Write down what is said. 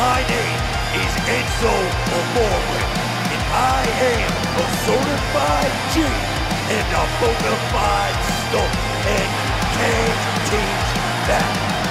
My name is Enzo Amore, and I am a certified G and a bona fide stump and can't teach that.